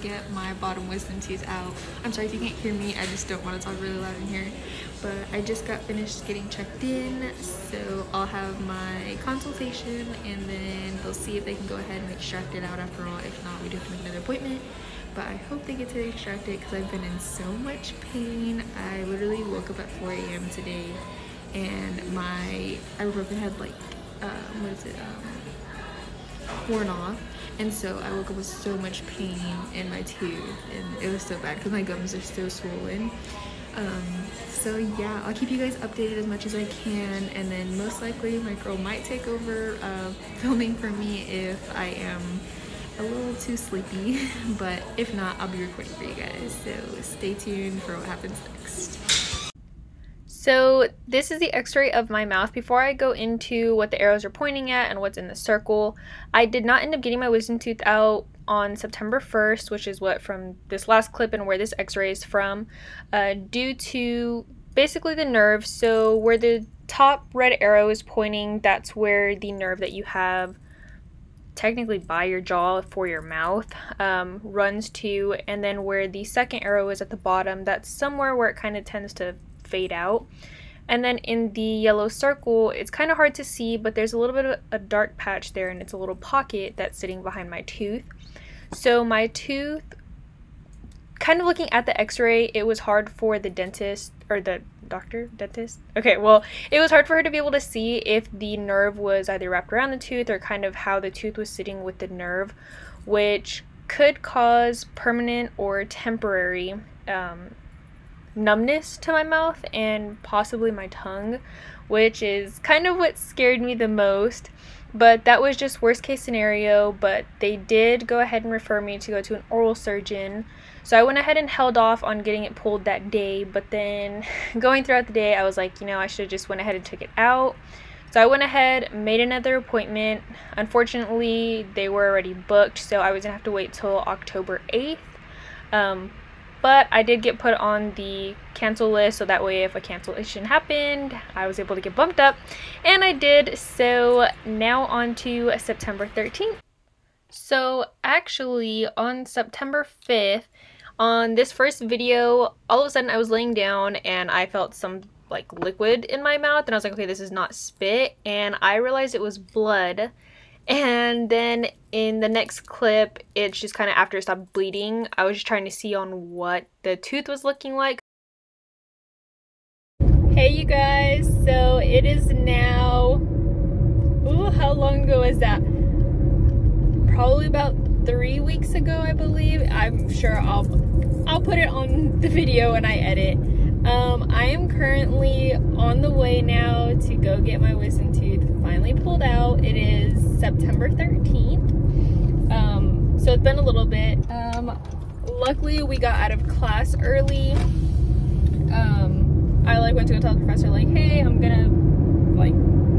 get my bottom wisdom teeth out i'm sorry if you can't hear me i just don't want to talk really loud in here but i just got finished getting checked in so i'll have my consultation and then they'll see if they can go ahead and extract it out after all if not we do have to make another appointment but I hope they get to extract it because I've been in so much pain. I literally woke up at 4 a.m. today and my ibuprofen had like um, what is it um, worn off and so I woke up with so much pain in my tooth and it was so bad because my gums are so swollen. Um, so yeah I'll keep you guys updated as much as I can and then most likely my girl might take over uh, filming for me if I am a little too sleepy. But if not I'll be recording for you guys. So stay tuned for what happens next so this is the x-ray of my mouth. Before I go into what the arrows are pointing at and what's in the circle, I did not end up getting my wisdom tooth out on September 1st, which is what from this last clip and where this x-ray is from, uh, due to basically the nerve. So where the top red arrow is pointing, that's where the nerve that you have technically by your jaw for your mouth um, runs to and then where the second arrow is at the bottom that's somewhere where it kind of tends to fade out. And then in the yellow circle, it's kind of hard to see, but there's a little bit of a dark patch there and it's a little pocket that's sitting behind my tooth. So my tooth, kind of looking at the x-ray, it was hard for the dentist, or the doctor, dentist? Okay, well, it was hard for her to be able to see if the nerve was either wrapped around the tooth or kind of how the tooth was sitting with the nerve, which could cause permanent or temporary um, numbness to my mouth and possibly my tongue, which is kind of what scared me the most. But that was just worst case scenario. But they did go ahead and refer me to go to an oral surgeon. So I went ahead and held off on getting it pulled that day. But then going throughout the day, I was like, you know, I should have just went ahead and took it out. So I went ahead, made another appointment. Unfortunately, they were already booked, so I was gonna have to wait till October 8th. Um, but I did get put on the cancel list so that way if a cancellation happened, I was able to get bumped up. And I did, so now on to September 13th. So actually on September 5th, on this first video, all of a sudden I was laying down and I felt some like liquid in my mouth and I was like, okay, this is not spit. And I realized it was blood and then in the next clip, it's just kind of after it stopped bleeding, I was just trying to see on what the tooth was looking like. Hey you guys, so it is now, ooh, how long ago was that? Probably about three weeks ago, I believe. I'm sure I'll, I'll put it on the video when I edit. Um, I am currently on the way now to go get my wisdom tooth finally pulled out. It is September 13th. Um, so it's been a little bit. Um, luckily we got out of class early. Um, I like went to go tell the professor like, hey, I'm gonna like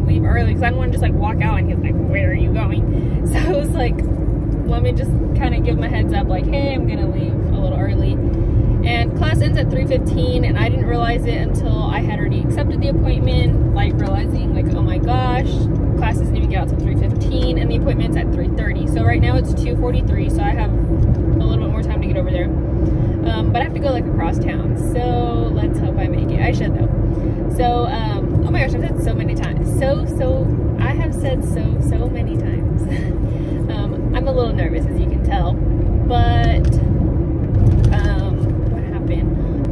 leave early because I didn't want to just like walk out and he's like, where are you going? So I was like, let me just kind of give my heads up like, hey, I'm gonna leave a little early and class ends at 3.15 and I didn't realize it until I had already accepted the appointment like realizing like oh my gosh class doesn't even get out till 3.15 and the appointment's at 3.30 so right now it's 2.43 so I have a little bit more time to get over there. Um, but I have to go like across town. So let's hope I make it. I should though. So um, oh my gosh I've said so many times. So so I have said so so many times. Um, I'm a little nervous as you can tell. But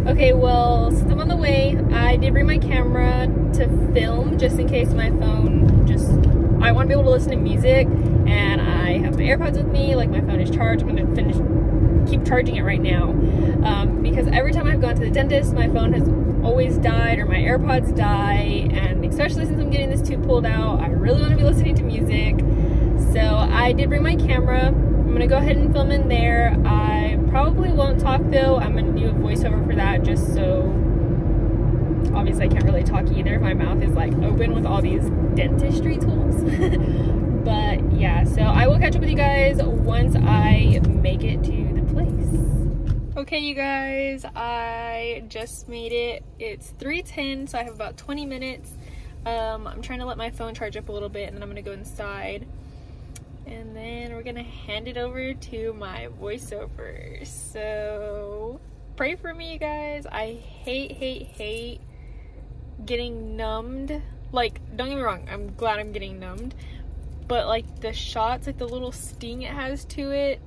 Okay, well, since I'm on the way, I did bring my camera to film just in case my phone just, I want to be able to listen to music and I have my AirPods with me, like my phone is charged. I'm to finish, keep charging it right now um, because every time I've gone to the dentist, my phone has always died or my AirPods die and especially since I'm getting this tube pulled out, I really want to be listening to music. So I did bring my camera I'm gonna go ahead and film in there. I probably won't talk though. I'm gonna do a voiceover for that just so obviously I can't really talk either. My mouth is like open with all these dentistry tools. but yeah, so I will catch up with you guys once I make it to the place. Okay, you guys, I just made it. It's 3.10, so I have about 20 minutes Um, I'm trying to let my phone charge up a little bit and then I'm gonna go inside. And then we're gonna hand it over to my voiceover. So pray for me, you guys. I hate, hate, hate getting numbed. Like, don't get me wrong, I'm glad I'm getting numbed. But like the shots, like the little sting it has to it,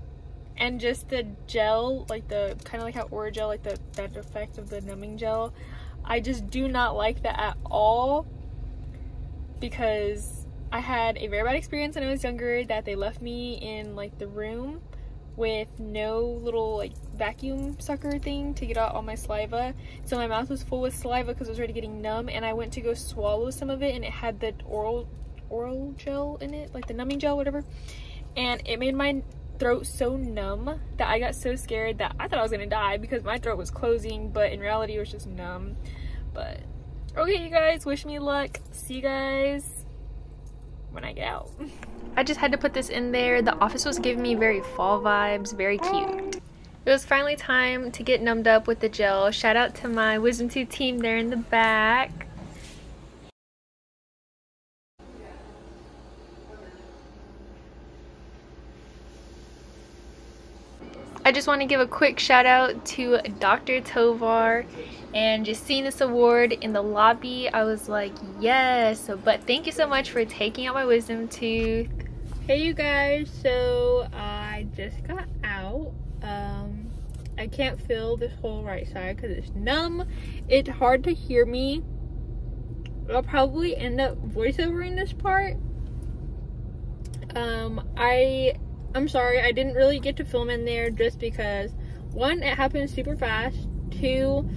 and just the gel, like the kind of like how Orajel, like the that effect of the numbing gel. I just do not like that at all because I had a very bad experience when I was younger that they left me in like the room with no little like vacuum sucker thing to get out all my saliva. So my mouth was full with saliva because I was already getting numb and I went to go swallow some of it and it had the oral oral gel in it, like the numbing gel, whatever. And it made my throat so numb that I got so scared that I thought I was gonna die because my throat was closing, but in reality it was just numb. But okay, you guys, wish me luck. See you guys when I get out. I just had to put this in there. The office was giving me very fall vibes, very cute. It was finally time to get numbed up with the gel. Shout out to my Wisdom Tooth team there in the back. I just want to give a quick shout out to Dr. Tovar and just seeing this award in the lobby I was like yes. But thank you so much for taking out my wisdom tooth. Hey you guys. So I just got out. Um I can't feel this whole right side because it's numb. It's hard to hear me. I'll probably end up voiceovering this part. Um I I'm sorry. I didn't really get to film in there just because one it happened super fast. Two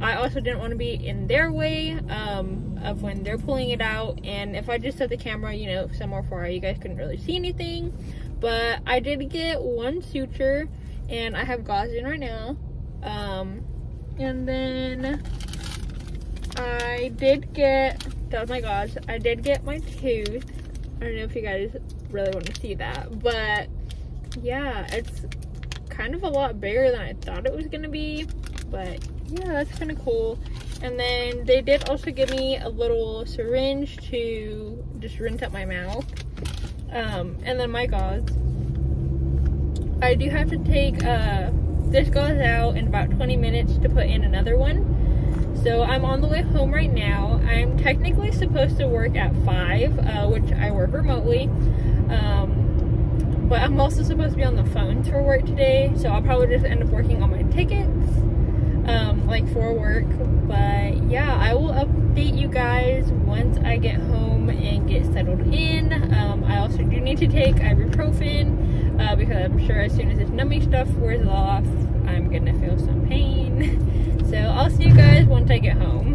I also didn't want to be in their way um, of when they're pulling it out. And if I just set the camera, you know, somewhere far, you guys couldn't really see anything. But I did get one suture and I have gauze in right now. Um, and then I did get, that was my gauze, I did get my tooth. I don't know if you guys really want to see that, but yeah, it's kind of a lot bigger than I thought it was going to be, but yeah, that's kind of cool. And then they did also give me a little syringe to just rinse out my mouth. Um, and then my gauze. I do have to take uh, this gauze out in about 20 minutes to put in another one. So I'm on the way home right now. I'm technically supposed to work at 5, uh, which I work remotely. Um, but I'm also supposed to be on the phone for work today, so I'll probably just end up working on my tickets um, like for work. But yeah, I will update you guys once I get home and get settled in. Um, I also do need to take ibuprofen uh, because I'm sure as soon as this numbing stuff wears off, I'm gonna feel some pain. so I'll see you guys once I get home.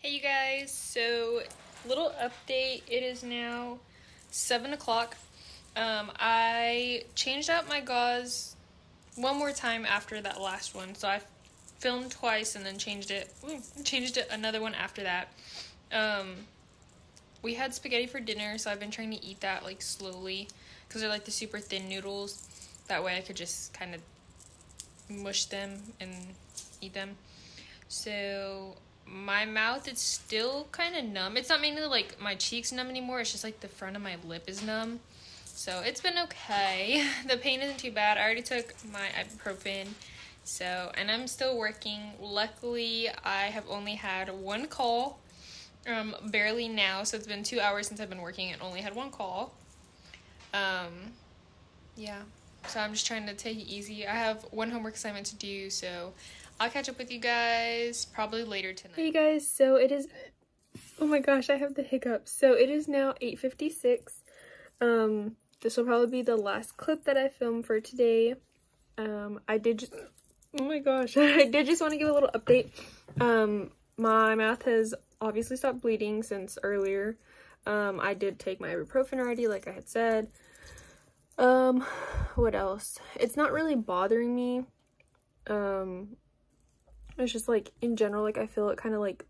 Hey you guys, so little update. It is now seven o'clock. Um, I changed out my gauze one more time after that last one, so I filmed twice and then changed it. Ooh, changed it another one after that. Um, we had spaghetti for dinner, so I've been trying to eat that like slowly because they're like the super thin noodles. That way I could just kind of mush them and eat them. So my mouth is still kind of numb. It's not mainly like my cheeks numb anymore. It's just like the front of my lip is numb. So it's been okay. The pain isn't too bad. I already took my ibuprofen. So, and I'm still working. Luckily, I have only had one call. Um, barely now. So it's been two hours since I've been working and only had one call. Um, yeah. So I'm just trying to take it easy. I have one homework assignment to do, so I'll catch up with you guys probably later tonight. Hey guys, so it is Oh my gosh, I have the hiccups. So it is now 8:56. Um this will probably be the last clip that I film for today. Um I did just Oh my gosh, I did just want to give a little update. Um my mouth has obviously stopped bleeding since earlier. Um I did take my ibuprofen already like I had said. Um what else? It's not really bothering me. Um it's just like in general like I feel it kind of like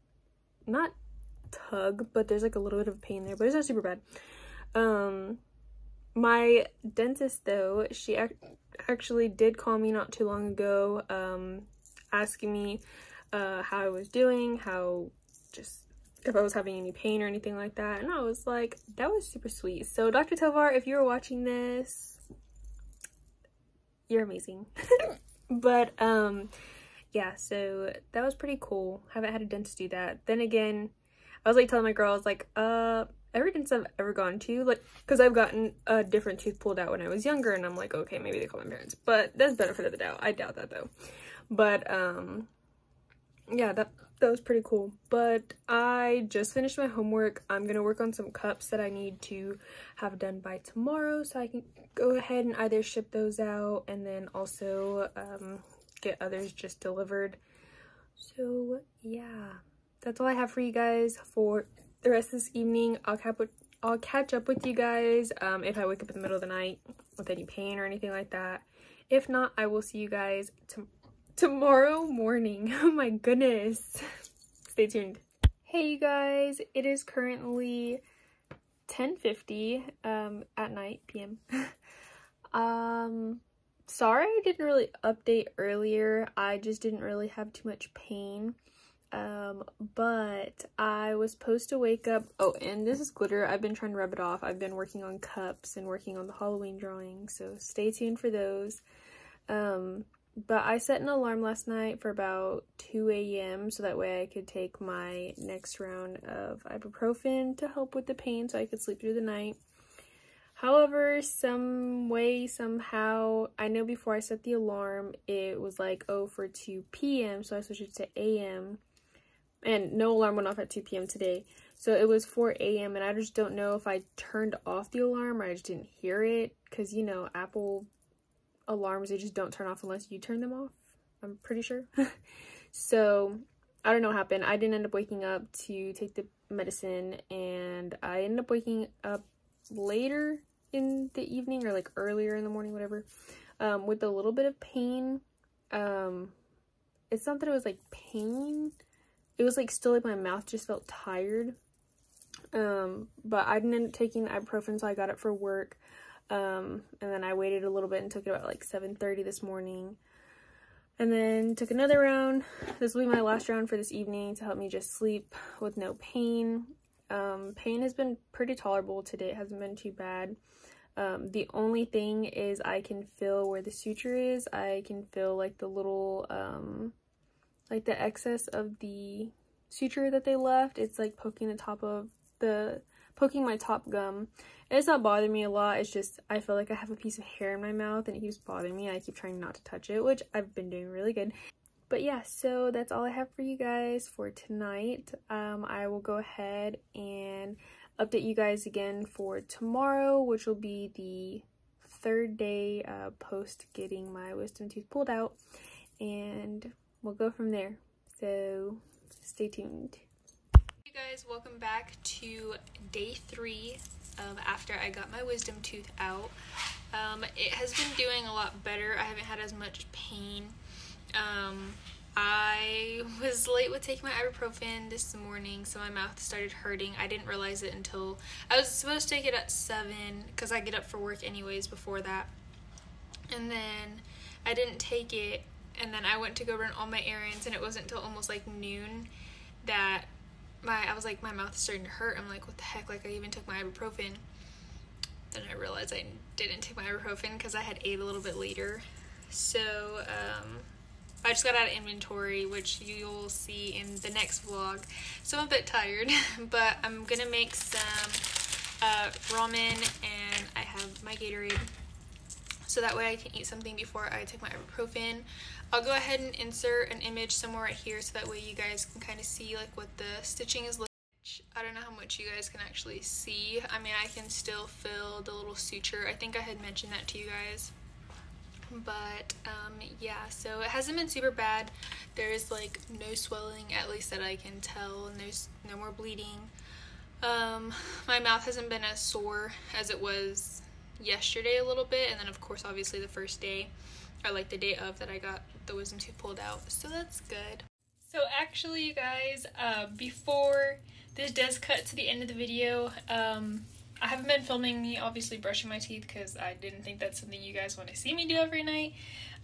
not tug but there's like a little bit of pain there but it's not super bad. Um my dentist though she ac actually did call me not too long ago um asking me uh how i was doing how just if i was having any pain or anything like that and i was like that was super sweet. So dr tovar if you're watching this you're amazing. But um yeah so that was pretty cool haven't had a dentist do that then again I was like telling my girl, like, uh, every dentist I've ever gone to, like, because I've gotten a different tooth pulled out when I was younger, and I'm like, okay, maybe they call my parents, but that's benefit of the doubt. I doubt that though. But um, yeah, that that was pretty cool. But I just finished my homework. I'm gonna work on some cups that I need to have done by tomorrow, so I can go ahead and either ship those out and then also um, get others just delivered. So yeah that's all I have for you guys for the rest of this evening. I'll cap with I'll catch up with you guys um, if I wake up in the middle of the night with any pain or anything like that. If not, I will see you guys tomorrow morning. Oh my goodness. Stay tuned. Hey you guys, it is currently 10.50 um, at night, p.m. um, sorry I didn't really update earlier. I just didn't really have too much pain. Um but i was supposed to wake up oh and this is glitter. I've been trying to rub it off. I've been working on cups and working on the halloween drawing so stay tuned for those. Um but i set an alarm last night for about 2 a.m so that way i could take my next round of ibuprofen to help with the pain so i could sleep through the night However, some way, somehow, I know before I set the alarm, it was like, oh, for 2 p.m., so I switched it to a.m and no alarm went off at 2 p.m. today. So it was 4 a.m. and I just don't know if I turned off the alarm or I just didn't hear it because you know Apple alarms they just don't turn off unless you turn them off. I'm pretty sure. so I don't know what happened. I didn't end up waking up to take the medicine and I ended up waking up later in the evening or like earlier in the morning, whatever, um, with a little bit of pain. Um, it's not that it was like pain. It was like still like my mouth just felt tired. Um but i didn't end up taking ibuprofen so i got it for work. Um and then i waited a little bit and took it about like 7.30 this morning. And then took another round. This will be my last round for this evening to help me just sleep with no pain um pain has been pretty tolerable today it hasn't been too bad um, the only thing is I can feel where the suture is. I can feel like the little um, like the excess of the suture that they left. It's like poking the top of the, poking my top gum. it's not bothering me a lot. It's just, I feel like I have a piece of hair in my mouth and it keeps bothering me. I keep trying not to touch it, which I've been doing really good. But yeah, so that's all I have for you guys for tonight. Um, I will go ahead and update you guys again for tomorrow, which will be the third day uh, post getting my wisdom tooth pulled out. And we'll go from there. So stay tuned. You guys, welcome back to day three of after I got my wisdom tooth out. Um, it has been doing a lot better. I haven't had as much pain. Um, I was late with taking my ibuprofen this morning, so my mouth started hurting. I didn't realize it until I was supposed to take it at 7 because I get up for work anyways before that. And then I didn't take it and then I went to go run all my errands and it wasn't until almost like noon that my I was like my mouth is starting to hurt. I'm like what the heck like I even took my ibuprofen. Then I realized I didn't take my ibuprofen because I had ate a little bit later. So um, I just got out of inventory, which you'll see in the next vlog. So I'm a bit tired, but I'm gonna make some uh, ramen and I have my Gatorade so that way I can eat something before I take my ibuprofen. I'll go ahead and insert an image somewhere right here so that way you guys can kind of see like what the stitching is like. I don't know how much you guys can actually see. I mean, I can still feel the little suture. I think I had mentioned that to you guys. But um, yeah, so it hasn't been super bad. There's like no swelling, at least that I can tell. No, no more bleeding. Um, my mouth hasn't been as sore as it was yesterday a little bit, and then of course, obviously the first day, or like the day of that I got the wisdom tooth pulled out. So that's good. So actually, you guys, uh, before this does cut to the end of the video, um, I haven't been filming me obviously brushing my teeth because I didn't think that's something you guys want to see me do every night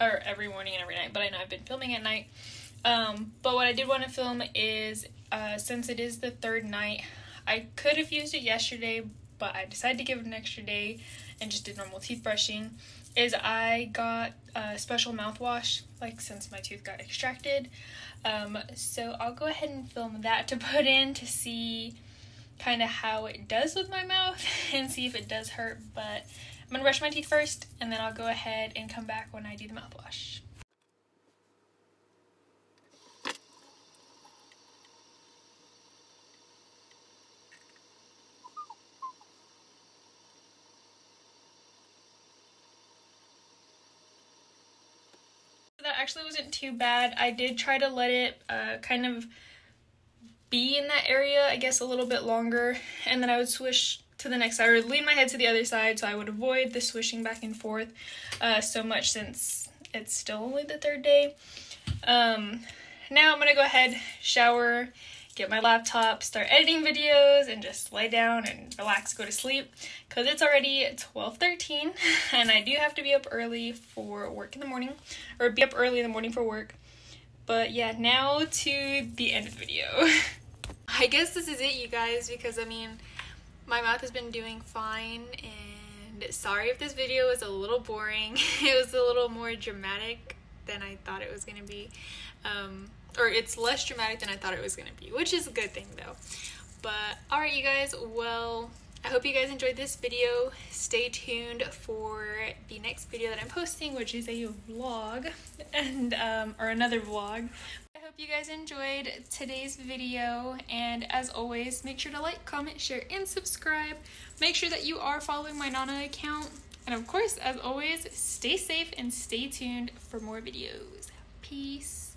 or every morning and every night, but I know I've been filming at night. Um, but what I did want to film is uh, since it is the third night, I could have used it yesterday, but I decided to give it an extra day and just did normal teeth brushing. Is I got a special mouthwash, like since my tooth got extracted. Um, so I'll go ahead and film that to put in to see kind of how it does with my mouth and see if it does hurt. But I'm gonna brush my teeth first and then I'll go ahead and come back when I do the mouthwash. that actually wasn't too bad. I did try to let it uh, kind of be in that area, I guess, a little bit longer, and then I would swish to the next side or lean my head to the other side so I would avoid the swishing back and forth uh, so much since it's still only the third day. Um, now I'm gonna go ahead, shower, get my laptop, start editing videos, and just lay down and relax, go to sleep. Because it's already 12.13, and I do have to be up early for work in the morning, or be up early in the morning for work. But yeah, now to the end of the video. I guess this is it, you guys, because I mean, my mouth has been doing fine, and sorry if this video was a little boring. it was a little more dramatic than I thought it was going to be. Um, or it's less dramatic than I thought it was going to be, which is a good thing though. But alright, you guys, well, I hope you guys enjoyed this video. Stay tuned for the next video that I'm posting, which is a vlog, and um, or another vlog. I hope you guys enjoyed today's video, and as always, make sure to like, comment, share, and subscribe. Make sure that you are following my Nana account, and of course, as always, stay safe and stay tuned for more videos. Peace.